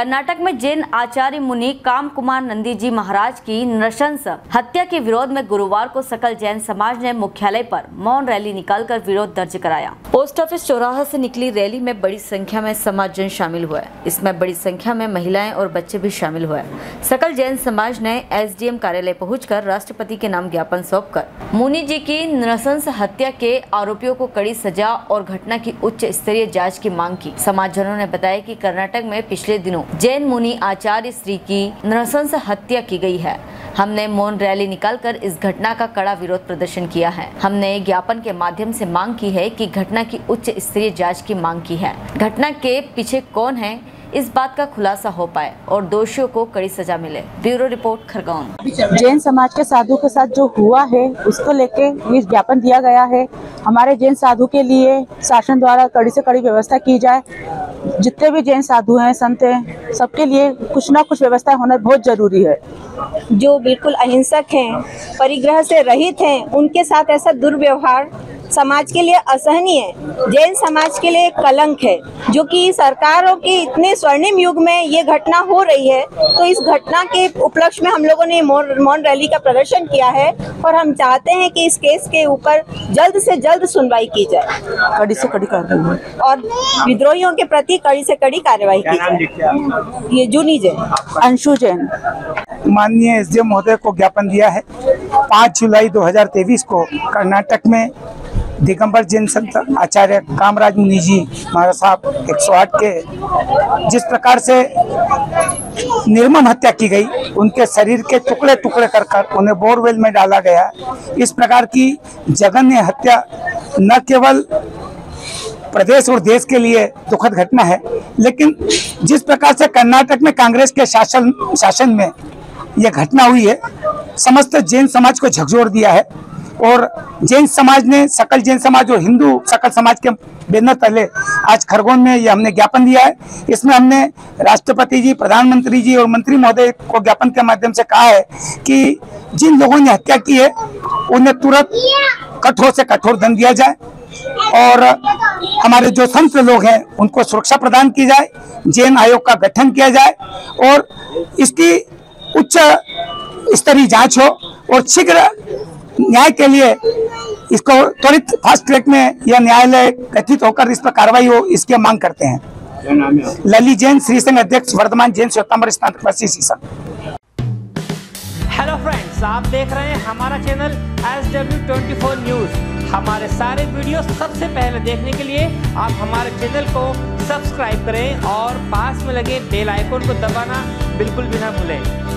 कर्नाटक में जैन आचार्य मुनि काम कुमार नंदी जी महाराज की नृशंस हत्या के विरोध में गुरुवार को सकल जैन समाज ने मुख्यालय पर मौन रैली निकालकर विरोध दर्ज कराया। पोस्ट ऑफ़िस चौराहा से निकली रैली में बड़ी संख्या में समाज जन शामिल हुए। इसमें बड़ी संख्या में महिलाएँ और बच्चे भी शामिल हुए। सकल जैन समाज ने एसडीएम कार्यालय पहुंचकर राष्ट्रपति के नाम ज्ञापन सौंपकर मुनि जी की नृशंस हत्या के आरोपियों को कड़ी सजा और घटना की उच्च स्तरीय जाँच की मांग की। समाजजनों ने बताया की कर्नाटक में पिछले दिनों जैन मुनि आचार्य श्री की नृशंस हत्या की गई है। हमने मौन रैली निकालकर इस घटना का कड़ा विरोध प्रदर्शन किया है। हमने ज्ञापन के माध्यम से मांग की है कि घटना की उच्च स्तरीय जाँच की मांग की है। घटना के पीछे कौन है, इस बात का खुलासा हो पाए और दोषियों को कड़ी सजा मिले। Bureau report, Khargone. जैन समाज के साधु के साथ जो हुआ है, उसको लेके ये ज्ञापन दिया गया है। हमारे जैन साधु के लिए शासन द्वारा कड़ी से कड़ी व्यवस्था की जाए। जितने भी जैन साधु हैं, संत हैं, सबके लिए कुछ ना कुछ व्यवस्था होना बहुत ज़रूरी है। जो बिल्कुल अहिंसक हैं, परिग्रह से रहित हैं, उनके साथ ऐसा दुर्व्यवहार समाज के लिए असहनीय है। जैन समाज के लिए कलंक है जो कि सरकारों के इतने स्वर्णिम युग में ये घटना हो रही है तो इस घटना के उपलक्ष्य में हम लोगों ने मौन रैली का प्रदर्शन किया है और हम चाहते हैं कि इस केस के ऊपर जल्द से जल्द सुनवाई की जाए। कड़ी से कड़ी कार्रवाई। और विद्रोहियों के प्रति कड़ी से कड़ी कार्रवाई की जाए। ये जूनी जैन। अंशु जैन। माननीय एसडीएम महोदय को ज्ञापन दिया है। 5 जुलाई 2023 को कर्नाटक में दिगंबर जैन संत आचार्य कामराज मुनि जी महाराज साहब 108 के जिस प्रकार से निर्मम हत्या की गई, उनके शरीर के टुकड़े टुकड़े कर कर उन्हें बोरवेल में डाला गया। इस प्रकार की जघन्य हत्या न केवल प्रदेश और देश के लिए दुखद घटना है, लेकिन जिस प्रकार से कर्नाटक में कांग्रेस के शासन शासन में यह घटना हुई है, समस्त जैन समाज को झकझोर दिया है। और जैन समाज ने, सकल जैन समाज और हिंदू सकल समाज के बैनर तले आज खरगोन में ये हमने ज्ञापन दिया है। इसमें हमने राष्ट्रपति जी, प्रधानमंत्री जी और मंत्री महोदय को ज्ञापन के माध्यम से कहा है कि जिन लोगों ने हत्या की है, उन्हें तुरंत कठोर से कठोर दंड दिया जाए और हमारे जो संत लोग हैं, उनको सुरक्षा प्रदान की जाए, जैन आयोग का गठन किया जाए और इसकी उच्च स्तरीय जाँच हो और शीघ्र न्याय के लिए इसको त्वरित फास्ट ट्रैक में यह न्यायालय गठित होकर इस पर कार्रवाई हो इसकी मांग करते हैं। लली जैन श्री संघ अध्यक्ष वर्तमान जैन स्वतंत्र स्नातक हेलो फ्रेंड्स आप देख रहे हैं हमारा channel S W twenty four news हमारे सारे वीडियो सबसे पहले देखने के लिए आप हमारे चैनल को सब्सक्राइब करें और पास में लगे बेल आइकन को दबाना बिल्कुल भी ना भूलें।